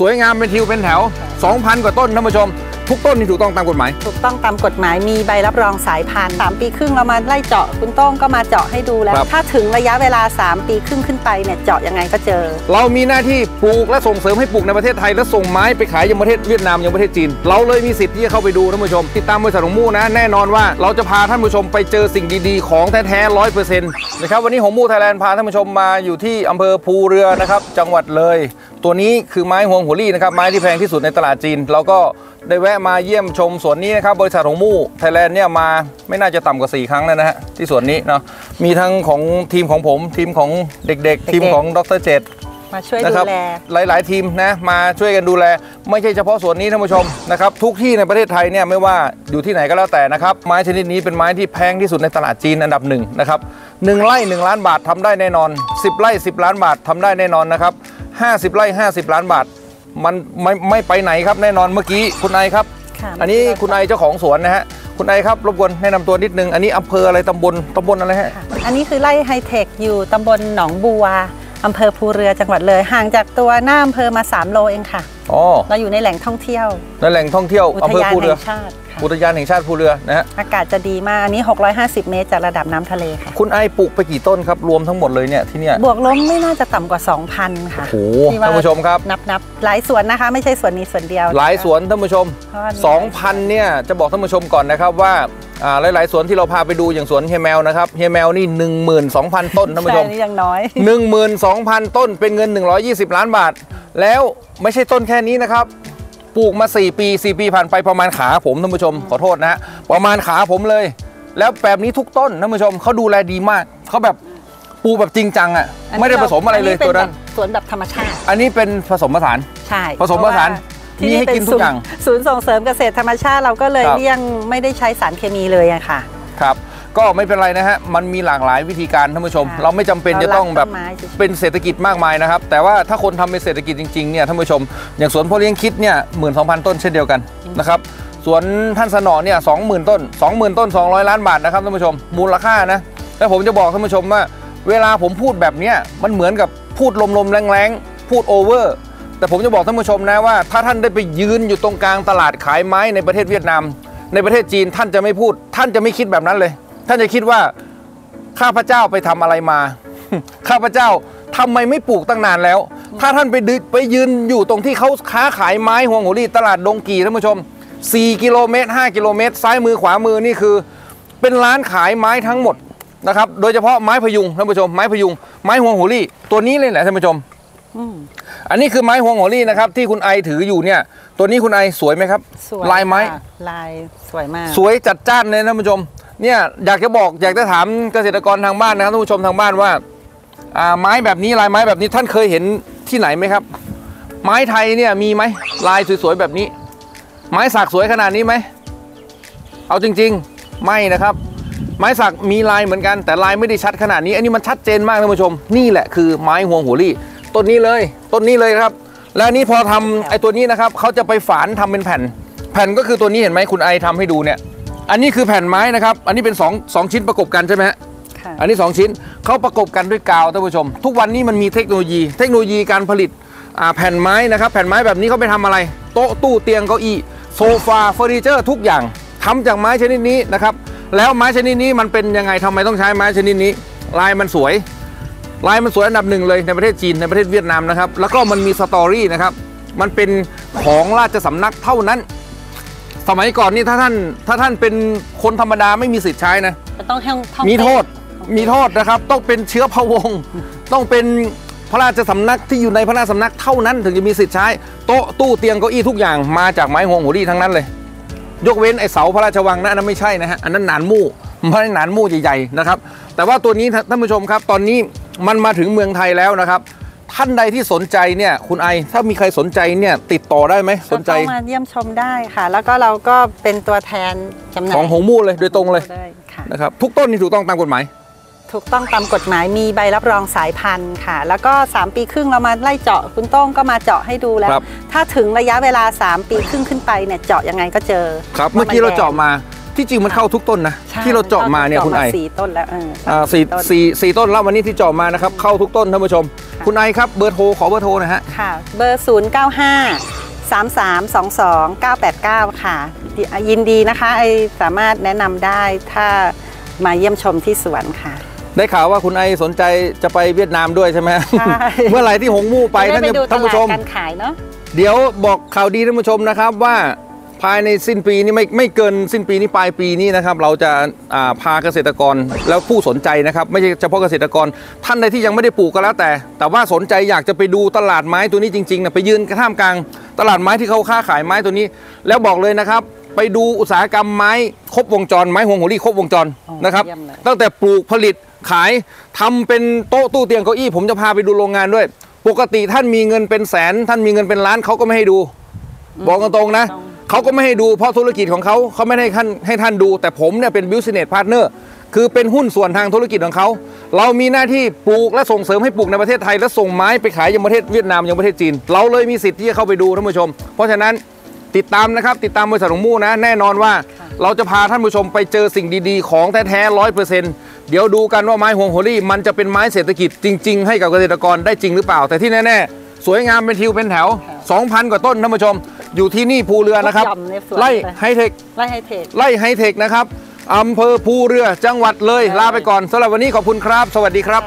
สวยงามเป็นทิวเป็นแถว 2,000 กว่าต้นท่านผู้ชม ทุกต้นนี่ถูกต้องตามกฎหมาย ถูกต้องตามกฎหมายมีใบรับรองสายพันธุ์3ปีครึ่งเรามาไล่เจาะคุณโต้งก็มาเจาะให้ดูแล้วครับถ้าถึงระยะเวลา 3 ปีครึ่งขึ้นไปเนี่ยเจาะยังไงก็เจอ เรามีหน้าที่ปลูกและส่งเสริมให้ปลูกในประเทศไทยและส่งไม้ไปขายยังประเทศเวียดนามยังประเทศจีน เราเลยมีสิทธิ์ที่จะเข้าไปดูท่านผู้ชม ติดตามบริษัทของมู่นะ แน่นอนว่าเราจะพาท่านผู้ชมไปเจอสิ่งดีๆ ของแท้ๆร้อยเปอร์เซ็นต์ นะครับวันนี้ของมูไทยแลนด์พาท่านผู้ชมมาอยู่ที่อำเภอภูเรือนะครับ จังหวัดเลย ตัวนี้คือไม้ฮวงหัวลี่นะครับไม้ที่แพงที่สุดในตลาดจีน เราก็ได้แวะมาเยี่ยมชมสวนนี้นะครับบริษัทของมูไทยแลนด์เนี่ยมาไม่น่าจะต่ำกว่า 4 ครั้งแล้วนะฮะที่สวนนี้เนาะมีทั้งของทีมของผมทีมของเด็กๆ ทีมของดรเจต มาช่วยนะดูครับแล หลาย ๆ ทีมนะมาช่วยกันดูแล ไม่ใช่เฉพาะส่วนนี้ท่านผู้ชมนะครับทุกที่ในประเทศไทยเนี่ยไม่ว่าอยู่ที่ไหนก็แล้วแต่นะครับไม้ชนิดนี้เป็นไม้ที่แพงที่สุดในตลาดจีนอันดับหนึ่งนะครับหนึ่งไร่หนึ่งล้านบาททำได้แน่นอน 10 ไร่ 10 ล้านบาททำได้แน่นอนนะครับ50 ไร่ 50 ล้านบาท มันไม่ไม่ไปไหนครับแน่นอนเมื่อกี้คุณไอครับ ค่ะอันนี้คุณไอเจ้าของสวนนะฮะคุณไอครับรบกวนแนะนำตัวนิดนึงอันนี้อำเภออะไรตำบลตำบลอะไรฮะ ค่ะอันนี้คือไร่ไฮเทคอยู่ตำบลหนองบัว อำเภอภูเรือจังหวัดเลย ห่างจากตัวหน้าอำเภอมา 3 โลเองค่ะอ๋อเราอยู่ในแหล่งท่องเที่ยวในแหล่งท่องเที่ยวอุอำทเภอยานภูเรืแห่องชาติค่ะอุทยานแห่งชาติภูเรือนะฮะอากาศจะดีมากอันนี้ 650 เมตรจากระดับน้ำทะเลค่ะคุณไอปลูกไปกี่ต้นครับ รวมทั้งหมดเลยเนี่ยที่เนี่ยบวกล้มไม่น่าจะต่ำกว่า 2,000 ค่ะโอ้โหที่ว่ท่านผู้ชมครับนับนับหลายสวนนะคะ ไม่ใช่สวนนี้สวนเดียว หลายสวนท่านผู้ชมเพราะว่ามี2,000 เนี่ยจะบอกท่านผู้ชมก่อนนะครับว่าอ่า หลาย ๆ สวนที่เราพาไปดูอย่างสวนเฮียแมวนะครับเฮียแมวนี่ 12,000 ต้นท่านผู้ชมใช่นี่ยังน้อย 12,000 ต้นเป็นเงิน 120 ล้านบาท แล้วไม่ใช่ต้นแค่นี้นะครับปลูกมา 4 ปี 4 ปีผ่านไปประมาณขาผมท่านผู้ชมขอโทษนะฮะประมาณขาผมเลย แล้วแบบนี้ทุกต้นท่านผู้ชมเขาดูแลดีมากเขาแบบปลูกแบบจริงจังอะอันนี้ไม่ได้ผสมอะไรเลยป็ตัวนั้นแบบสวนแบบธรรมชาติ อันนี้เป็นผสมผสานใช่ผสมผสาน เพระว่มีให้กินทุกอย่างศูนย์ส่งเสริมเกษตรธรรมชาติเราก็เลยครับเลี่ยงไม่ได้ใช้สารเคมีเลยอะค่ะ ครับ ก็ไม่เป็นไรนะฮะ มันมีหลากหลายวิธีการท่านผู้ชมค่ะเราไม่จำเป็นจะต้องแบบเรารักต้นไม้เฉยๆเป็นเศรษฐกิจมากมายนะครับ แต่ว่าถ้าคนทำเป็นเศรษฐกิจจริงๆเนี่ยท่านผู้ชม อย่างสวนพ่อเลี้ยงคิดเนี่ยหมื่นสองพันต้นเช่นเดียวกันนะครับสวนท่านสนอเนี่ยสองหมื่นต้นสองหมื่นต้นสองร้อยล้านบาทนะครับท่านผู้ชม มูลค่านะแล้วผมจะบอกท่านผู้ชมว่า เวลาผมพูดแบบเนี้ยมันเหมือนกับพูดลมๆแรงๆพูดโอเวอร์ แต่ผมจะบอกท่านผู้ชมนะว่า ถ้าท่านได้ไปยืนอยู่ตรงกลางตลาดขายไม้ในประเทศเวียดนาม ในประเทศจีนท่านจะไม่พูด ท่านจะไม่คิดแบบนั้นเลย ท่านจะคิดว่าข้าพเจ้าไปทำอะไรมา ข้าพเจ้าทำไมไม่ปลูกตั้งนานแล้ว ถ้าท่านไปดึไปยืนอยู่ตรงที่เขาค้าขายไม้ห่วงหัวรี่ตลาดดงกีท่านผู้ชม 4 กิโลเมตร 5 กิโลเมตร ซ้ายมือขวามือนี่คือ เป็นร้านขายไม้ทั้งหมดนะครับ โดยเฉพาะไม้พยุงท่านผู้ชม ไม้พยุง ไม้ห่วงหัวรี่ ตัวนี้เลยแหละท่านผู้ชม อืมอันนี้คือไม้ห่วงหัวรี่นะครับที่คุณไอถืออยู่เนี่ย ตัวนี้คุณไอสวยไหมครับ สวยลายไม้ ค่ะลายสวยมาก สวยจัดจ้านเลยนะท่านผู้ชม เนี่ยอยากจะบอกอยากจะถามเกษตรกรทางบ้านนะครับท่านผู้ชมทางบ้านว่าอ่าไม้แบบนี้ลายไม้แบบนี้ท่านเคยเห็นที่ไหนไหมครับ ไม้ไทยเนี่ยมีไหมลายสวยๆแบบนี้ ไม้สักสวยขนาดนี้ไหมเอาจริง ๆ ไม่นะครับ ไม้สักมีลายเหมือนกันแต่ลายไม่ได้ชัดขนาดนี้ อันนี้มันชัดเจนมากท่านผู้ชม นี่แหละคือไม้ห่วงหัวรี่ ต้นนี้เลยต้นนี้เลยครับ แล้วอันนี้พอทำไอ้ตัวนี้นะครับเขาจะไปฝานทำเป็นแผ่น แผ่นก็คือตัวนี้เห็นไหมคุณไอทำให้ดูเนี่ย อันนี้คือแผ่นไม้นะครับ อันนี้เป็น2งชิ้นประกบกันใช่ไหมฮะค่ะอันนี้ 2 ชิ้นเขาประกบกันด้วยกาวท่านผู้ชม ทุกวันนี้มันมีเทคโนโลยี เทคโนโลยีการผลิตอ่าแผ่นไม้นะครับ แผ่นไม้แบบนี้เขาไปทำอะไร โต๊ะตู้เตียงเก้าอี้โซฟาเฟอร์นิเจอร์ทุกอย่างทำจากไม้ชนิดนี้นะครับ แล้วไม้ชนิดนี้มันเป็นยังไงทำไมต้องใช้ไม้ชนิดนี้ ลายมันสวย ลายมันสวยอันดับหนึ่งเลยในประเทศจีนในประเทศเวียดนามนะครับ แล้วก็มันมี story นะครับ มันเป็นของราชสำนักเท่านั้น สมัยก่อนนี่ถ้าท่านถ้าท่านเป็นคนธรรมดาไม่มีสิทธิ์ใช้นะจะต้องท่องท่องมีโทษเต้นมีโทษนะครับ ต้องเป็นเชื้อพระวงศ์ต้องเป็นพระราชสำนักที่อยู่ในพระราชสำนักเท่านั้น ถึงจะมีสิทธิ์ใช้โต๊ะตู้เตียงเก้าอี้ทุกอย่างมาจากไม้ห่วงหัวรี่ทั้งนั้นเลย ยกเว้นไอ้เสาพระราชวังนะอันนั้นไม่ใช่นะฮะอันนั้นหนานมู่ไม่ใช่หนานมู่ใหญ่ๆนะครับแต่ว่าตัวนี้ท่านผู้ชมครับตอนนี้ มันมาถึงเมืองไทยแล้วนะครับ ท่านใดที่สนใจเนี่ยคุณไอถ้ามีใครสนใจเนี่ยติดต่อได้ไหมสนใจก็เข้ามาเยี่ยมชมได้ค่ะ แล้วก็เราก็เป็นตัวแทนจำหน่ายของหงมู่เลยโดยตรงเลยได้ค่ะนะครับทุกต้นนี่ถูกต้องตามกฎหมายถูกต้องตามกฎหมายมีใบรับรองสายพันธุ์ค่ะ แล้วก็ 3 ปีครึ่งเรามาไล่เจาะคุณโต้งก็มาเจาะให้ดูแล้วครับถ้าถึงระยะเวลา 3 ปีครึ่งขึ้นไปเนี่ยเจาะยังไงก็เจอ ครับเมื่อกี้เราเจาะมา ที่จริงมันเข้าทุกต้นนะใช่ที่เราเจาะมาเนี่ยคุณไอจาะสี่ต้นแล้วเอออ่าสี่ต้นสี่สี่ต้นแล้ววันนี้ที่เจาะมานะครับเข้าทุกต้นท่านผู้ชม คุณไอครับเบอร์โทรขอเบอร์โทรหนะฮะค่ะเบอร์0 9 5 3 3 2 2 9 8 9ค่ะ ยินดีนะคะไอสามารถแนะนำได้ถ้ามาเยี่ยมชมที่สวนค่ะได้ข่าวว่าคุณไอสนใจจะไปเวียดนามด้วยใช่ไหมใช่เมื่อไหร่ที่หงมู่ไปจะท่านได้ไปดูตท่านลาผู้ดชมการขายเนาะเดี๋ยวบอกข่าวดีท่านผู้ชมนะครับว่า ภายในสิ้นปีนี้ไม่ไม่เกินสิ้นปีนี้ปลายปีนี้นะครับเราจะอ่าพาเกษตรกรแล้วผู้สนใจนะครับไม่ใช่เฉพาะเกษตรกร ท่านใดที่ยังไม่ได้ปลูกก็แล้วแต่ แต่ว่าสนใจอยากจะไปดูตลาดไม้ตัวนี้จริงๆนะไปยืนท่ามกลางตลาดไม้ที่เขาค้าขายไม้ตัวนี้ แล้วบอกเลยนะครับไปดูอุตสาหกรรมไม้ครบวงจรไม้ห่วงหัวรี่ครบวงจรอ๋อนะครับเยี่ยมเลยตั้งแต่ปลูกผลิตขายทำเป็นโต๊ะตู้เตียงเก้าอี้ผมจะพาไปดูโรงงานด้วย ปกติท่านมีเงินเป็นแสน ท่านมีเงินเป็นล้านเขาก็ไม่ให้ดู บอกตรงๆนะต้อง เขาก็ไม่ให้ดูเพราะธุรกิจของเขาเขาไม่ให้ท่านให้ท่านดู แต่ผมเนี่ยเป็น business partner คือเป็นหุ้นส่วนทางธุรกิจของเขา เรามีหน้าที่ปลูกและส่งเสริมให้ปลูกในประเทศไทย และส่งไม้ไปขายยังประเทศเวียดนามยังประเทศจีน เราเลยมีสิทธิ์ที่จะเข้าไปดูท่านผู้ชม เพราะฉะนั้นติดตามนะครับ ติดตามบริษัทของมู่นะ แน่นอนว่า เราจะพาท่านผู้ชมไปเจอสิ่งดีๆ ของแท้ๆร้อยเปอร์เซ็นต์เดี๋ยวดูกันว่าไม้ห่วงโฮลี่ มันจะเป็นไม้เศรษฐกิจจริง ๆ ให้กับเกษตรกรได้จริงหรือเปล่า แต่ที่แน่ๆสวยงามเป็นทิวเป็นแถว 2,000 กว่าต้นท่านผู้ชม อยู่ที่นี่ภูเรือนะครับทุกหย่อมในสวนไล่เลยไฮเทค ไล่ไฮเทค ไล่ไฮเทคนะครับอำเภอภูเรือจังหวัดเลย ลาไปก่อนสำหรับวันนี้ขอบคุณครับ สวัสดีครับ